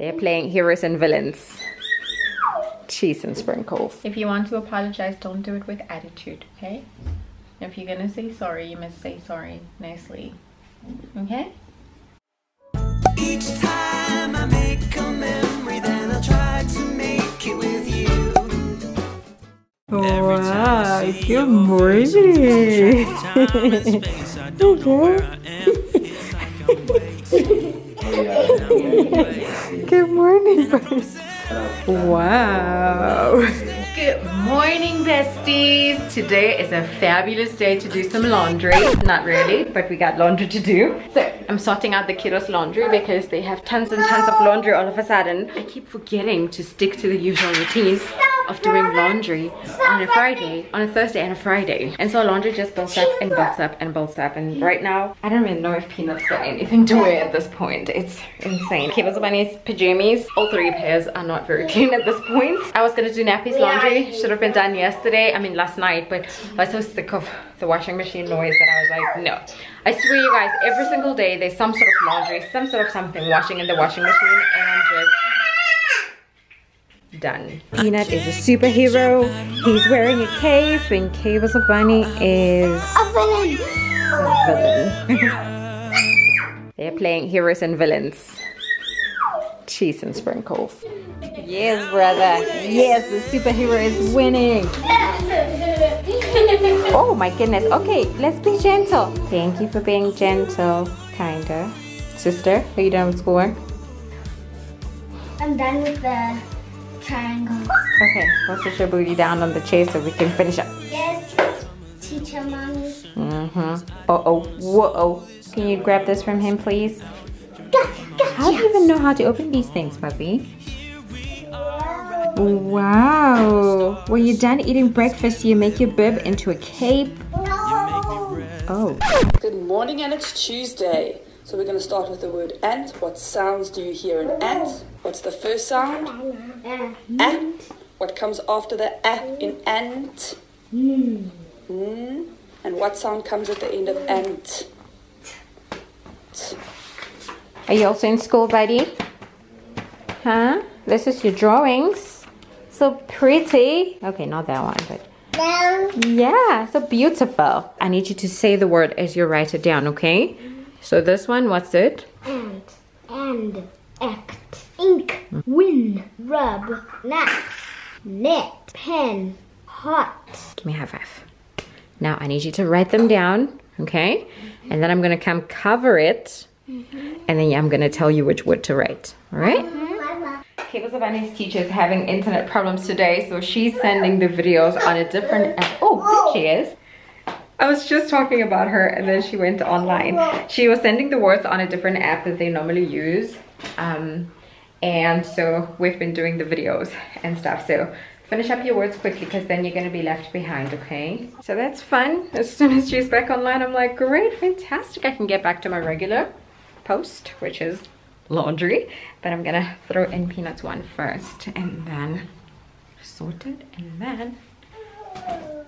They're playing heroes and villains. Cheese and sprinkles. If you want to apologize, don't do it with attitude, okay? If you're gonna say sorry, you must say sorry nicely. Okay? Each time I make a memory, then I'll try to make it with you. Wow, good morning. Good morning, Bryce. Wow. Good morning, besties. Today is a fabulous day to do some laundry. Not really, but we got laundry to do. So I'm sorting out the kiddos' laundry because they have tons and tons of laundry all of a sudden. I keep forgetting to stick to the usual routine of doing laundry on a Friday, on a Thursday and a Friday. And so laundry just builds up and builds up and builds up. And right now, I don't even know if Peanut's got anything to wear at this point. It's insane. Kibbles Bunny's pajamas, all three pairs are not very clean at this point. I was gonna do Nappy's laundry, should have been done yesterday, I mean last night, but I was so sick of the washing machine noise that I was like, no. I swear you guys, every single day there's some sort of laundry, some sort of something washing in the washing machine and I'm just done. Peanut is a superhero. He's wearing a cape and Cables of Bunny is A villain. a villain. They're playing heroes and villains. Cheese and sprinkles. Yes, brother. Yes, the superhero is winning. Oh my goodness. Okay, let's be gentle. Thank you for being gentle. Kinda. Sister, are you done with schoolwork? I'm done with the triangle. Okay, let's put your booty down on the chair so we can finish up. Yes, teacher mommy. Mm-hmm. Uh-oh. Whoa. Can you grab this from him, please? How do you even know how to open these things, puppy? Wow. When you're done eating breakfast, you make your bib into a cape. No. Oh. Good morning, and it's Tuesday. So we're going to start with the word ant. What sounds do you hear in ant? What's the first sound? Ant. What comes after the a in ant? Mm. And what sound comes at the end of ant? T. Are you also in school, buddy? Huh? This is your drawings. So pretty. Okay, not that one, but No. yeah, so beautiful. I need you to say the word as you write it down, okay? So this one, what's it? And. And. Act. Ink. Win. Rub. Nap. Net. Pen. Hot. Give me a high five. Now I need you to write them down, okay? And then I'm gonna come cover it, mm-hmm. and then I'm gonna tell you which word to write, all right? Cables mm-hmm. of Annie's teacher is having internet problems today, so she's sending the videos on a different app. Oh, there she is. I was just talking about her and then she went online. She was sending the words on a different app that they normally use. Um, and so we've been doing the videos and stuff. So finish up your words quickly because then you're gonna be left behind, okay? So that's fun. As soon as she's back online, I'm like, great, fantastic. I can get back to my regular post, which is laundry. But I'm gonna throw in Peanuts one first and then sort it and then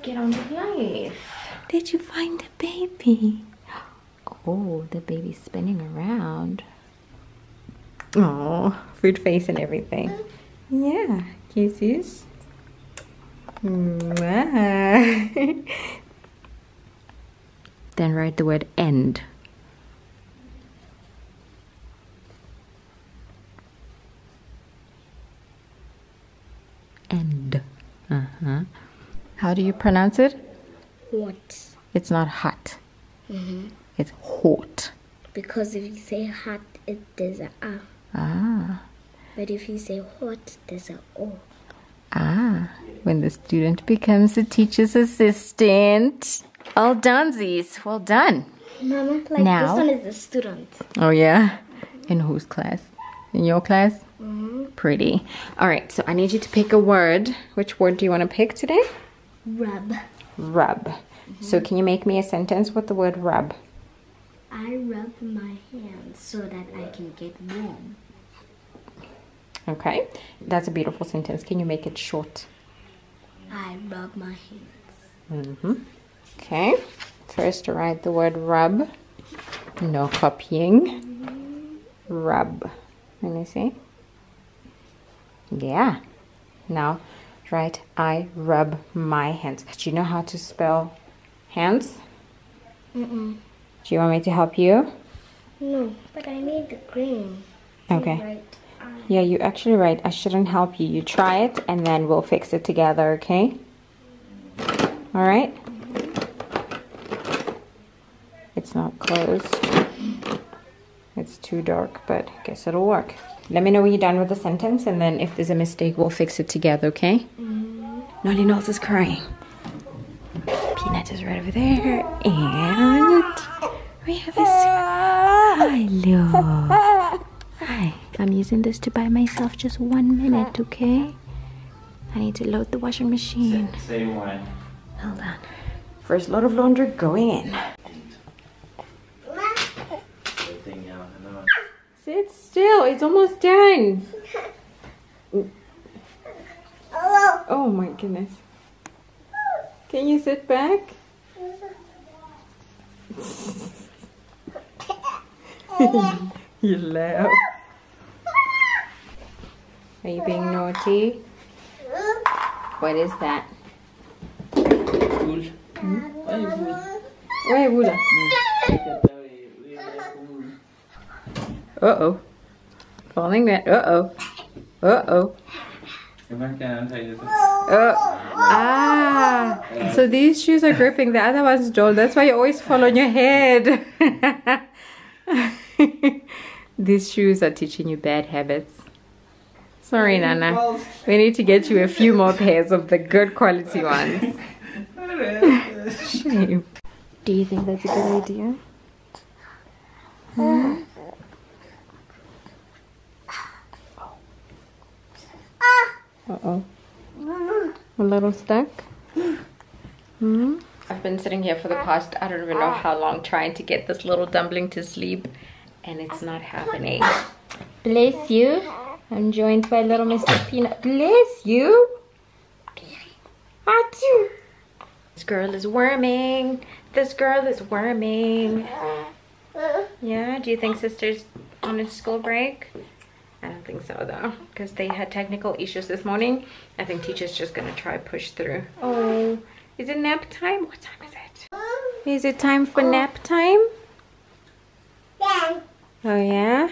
get on with life. Did you find the baby? Oh, the baby's spinning around. Oh, food face and everything. Yeah, kisses. Mwah. then write the word end. End. Uh huh. How do you pronounce it? What? It's not hot. It's hot. Because if you say hot, it there's a ah. Ah. But if you say hot, there's a o. Ah. When the student becomes the teacher's assistant. All donezies. Well done. Mama, like Now? this one is the student. Oh, yeah? In whose class? In your class? Pretty. All right, so I need you to pick a word. Which word do you want to pick today? Rub. Rub. So, can you make me a sentence with the word rub? I rub my hands so that I can get warm. Okay, that's a beautiful sentence. Can you make it short? I rub my hands. Mm-hmm. Okay, first to write the word rub. No copying. Rub. Let me see. Yeah. Now, write I rub my hands. Do you know how to spell hands? Mm-mm. Do you want me to help you? No, but I need the green. Okay. Right. Uh, yeah, you're actually right. I shouldn't help you. You try it and then we'll fix it together, okay? All right? Mm-hmm. It's not closed. It's too dark, but I guess it'll work. Let me know when you're done with the sentence and then if there's a mistake, we'll fix it together, okay? Mm-hmm. Nolly Knowles is crying. Peanut is right over there. And we have a... Hello. Hi. I'm using this to buy myself just one minute, okay? I need to load the washing machine. Same one. Hold on. First load of laundry going in. Good thing out. Ano? Sit still. It's almost done. Oh. oh my goodness. Can you sit back? you laugh. Are you being naughty? What is that? Ay, cool. Why, Wula? Uh oh. Falling down. Uh oh. Uh oh. Gimana kan tayo dito? Oh. Ah. So these shoes are gripping. The other ones don't. That's why you always fall on your head. these shoes are teaching you bad habits. Sorry, Nana. We need to get you a few more pairs of the good quality ones. Shame. Do you think that's a good idea? Hmm? Uh-oh. A little stuck? Hmm? I've been sitting here for the past, I don't even know how long, trying to get this little dumpling to sleep, and it's not happening. Bless you. I'm joined by little Mr. Peanut. Bless you. Achoo. This girl is worming. This girl is worming. Yeah, do you think sister's on a school break? I don't think so though, because they had technical issues this morning. I think teacher's just gonna try push through. Oh, is it nap time? What time is it? Is it time for nap time? Yeah. Oh yeah?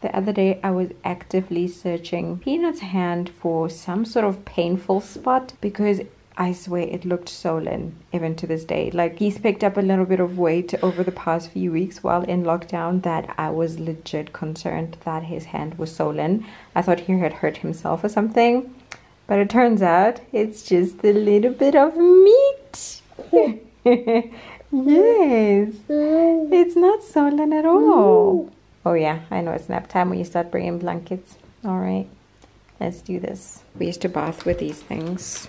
The other day I was actively searching Peanut's hand for some sort of painful spot because I swear it looked swollen even to this day. Like he's picked up a little bit of weight over the past few weeks while in lockdown that I was legit concerned that his hand was swollen. I thought he had hurt himself or something. But it turns out it's just a little bit of meat. yes. It's not swollen at all. Oh yeah, I know it's nap time when you start bringing blankets. All right. Let's do this. We used to bath with these things.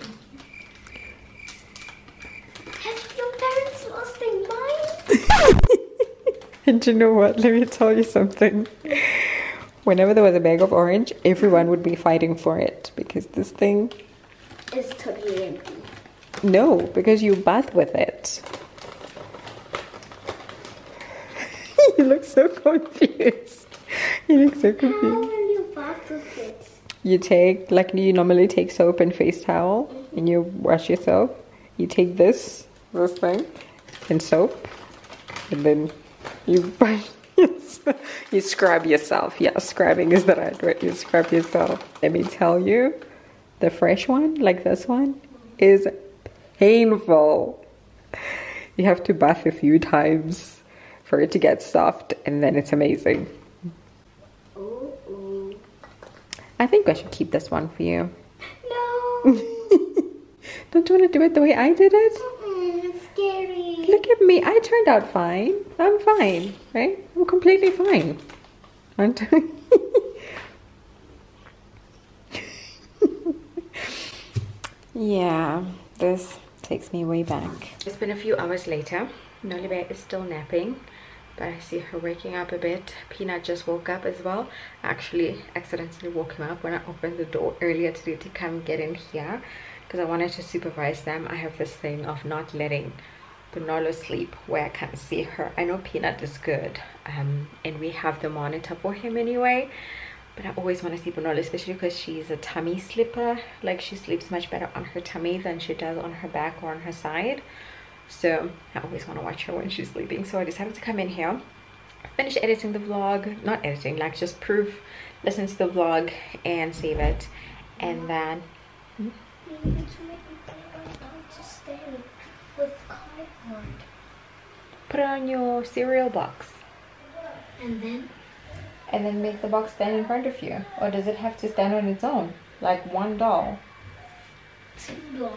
And you know what? Let me tell you something. Whenever there was a bag of orange, everyone would be fighting for it because this thing. is totally empty. No, because you bath with it. you look so confused. You look so confused. you bath with it? You take, like you normally take soap and face towel and you wash yourself. You take this, this thing, and soap, and then you you scrub yourself. Yeah, scrubbing is the right word. You scrub yourself. Let me tell you, the fresh one, like this one, is painful. You have to bath a few times for it to get soft, and then it's amazing. I think I should keep this one for you. No. Don't you want to do it the way I did it? Mm, it's scary. Look at me. I turned out fine. I'm fine, right? I'm completely fine. Aren't I? yeah, this takes me way back. It's been a few hours later. Nolly Bear is still napping, but I see her waking up a bit. Peanut just woke up as well. I actually accidentally woke him up when I opened the door earlier today to come get in here because I wanted to supervise them. I have this thing of not letting Bonolo sleep where I can't see her. I know Peanut is good, um, and we have the monitor for him anyway. But I always want to on roller, especially because she's a tummy sleeper. Like she sleeps much better on her tummy than she does on her back or on her side. So I always want to watch her when she's sleeping. So I decided to come in here, finish editing the vlog. Not editing, like just proof, listen to the vlog and save it. And then You need to make a paper to stand with cardboard. put it on your cereal box. And then And then make the box stand in front of you. Or does it have to stand on its own? Like one doll? two balls.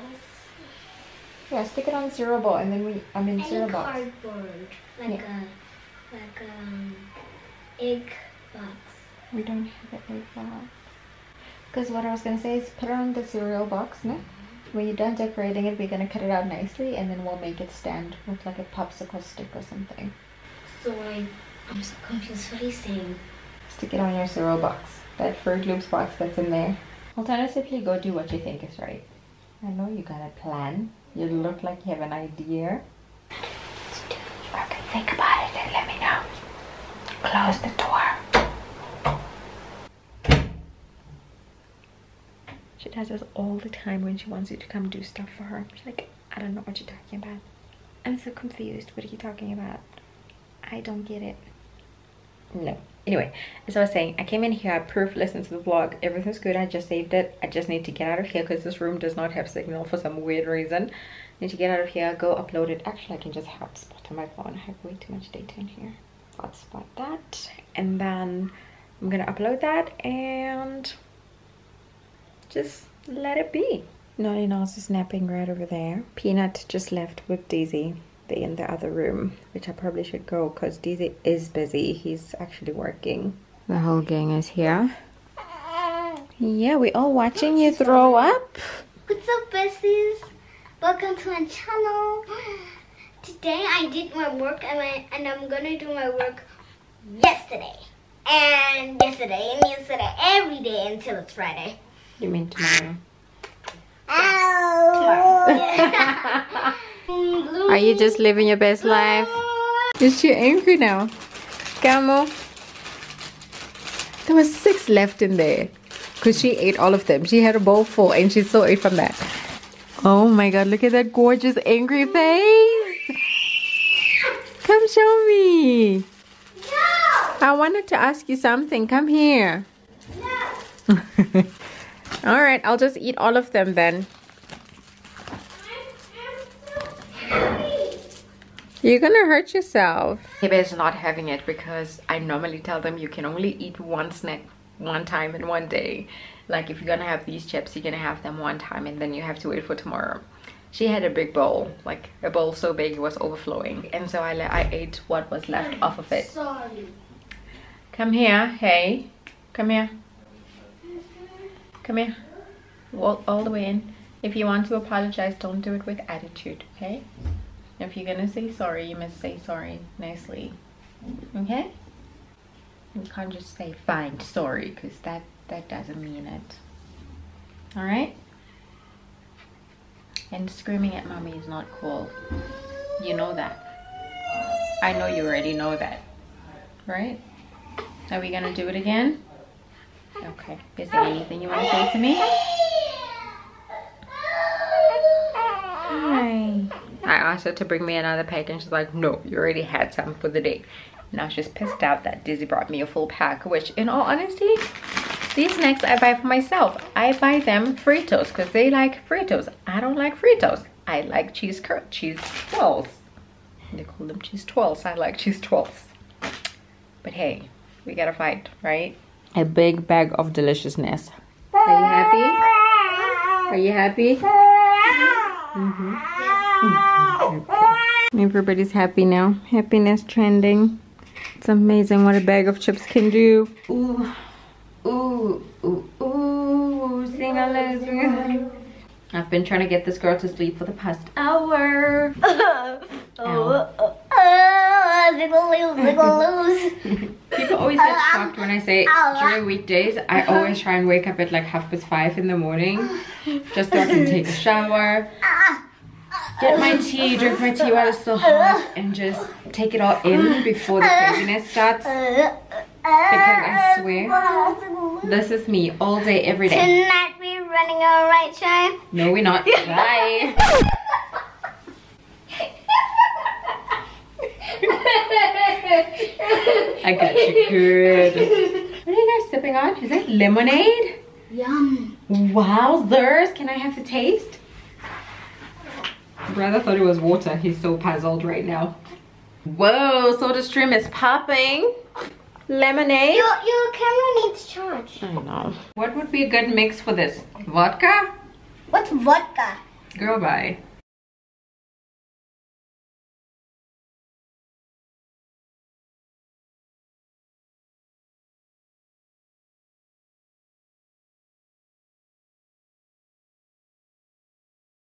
Yeah, stick it on the cereal bowl and then we, I mean And cereal box. cardboard. Like Yeah. a like a um, egg box. We don't have it like that. Because what I was gonna say is put it on the cereal box, no? When you're done decorating it, we're gonna cut it out nicely and then we'll make it stand with like a popsicle stick or something. So I I'm so confused what he's saying. Stick it on your cereal box. That Froot Loops box that's in there. Alternatively, go do what you think is right. I know you got a plan. You look like you have an idea. Okay, think about it and let me know. Close the door. She does this all the time when she wants you to come do stuff for her. She's like, I don't know what you're talking about. I'm so confused. What are you talking about? I don't get it. No. Anyway, as I was saying, I came in here, I proof listened to the vlog. Everything's good. I just saved it. I just need to get out of here because this room does not have signal for some weird reason. need to get out of here, go upload it. Actually, I can just hotspot on my phone. I have way too much data in here. Hotspot that. And then I'm going to upload that and just let it be. Naughty Nose is napping right over there. Peanut just left with Daisy. They in the other room, which I probably should go because Daisy is busy. He's actually working. The whole gang is here. Yeah, we all watching you throw up. What's up, besties? Welcome to my channel. Today I did my work and, I, and I'm gonna do my work yesterday. And yesterday and yesterday, every day until it's Friday. You mean tomorrow? Tomorrow. Oh. Are you just living your best life? Is she angry now? Camel. There was six left in there. Because she ate all of them. She had a bowl full and she still ate from that. Oh my god, look at that gorgeous angry face. Come show me. No! I wanted to ask you something. Come here. No! all right, I'll just eat all of them then. You're gonna hurt yourself. Hebe is not having it because I normally tell them you can only eat one snack one time in one day. Like if you're gonna have these chips, you're gonna have them one time and then you have to wait for tomorrow. She had a big bowl, like a bowl so big it was overflowing. And so I, le- I ate what was left off of it. Sorry. Come here, hey. Come here. Come here. Walk all the way in. If you want to apologize, don't do it with attitude, okay? If you're gonna say sorry, you must say sorry nicely. Okay? You can't just say fine, sorry, because that, that doesn't mean it. Alright? And screaming at mommy is not cool. You know that. I know you already know that. Right? Are we gonna do it again? Okay. Is there anything you want to say to me? Hi. I asked her to bring me another pack and she's like, no, you already had some for the day. Now she's pissed out that Dizzy brought me a full pack, which in all honesty, these snacks I buy for myself. I buy them Fritos because they like Fritos. I don't like Fritos. I like cheese curd, cheese twirls. They call them cheese twirls. I like cheese twirls. But hey, we gotta fight, right? A big bag of deliciousness. Are you happy? Are you happy? Mm-hmm. Everybody's happy now. Happiness trending. It's amazing what a bag of chips can do. Ooh, ooh, ooh, ooh. Sing a lesbian. I've been trying to get this girl to sleep for the past hour. Oh. Ow. Ziggle loose, ziggle loose. People always get shocked when I say during weekdays. I always try and wake up at like half past five in the morning just so I can take a shower, get my tea, drink my tea while it's still hot, and just take it all in before the craziness starts. Because I swear, this is me all day, every day. Tonight we're running all right, Shy. No, we're not. Bye. I got you good. What are you guys sipping on? Is that lemonade? Yum. Wowzers. Can I have the taste? Brother thought it was water. He's so puzzled right now. Whoa, soda stream is popping. Lemonade. Your, your camera needs charge. I know. What would be a good mix for this? Vodka? What's vodka? Girl, bye.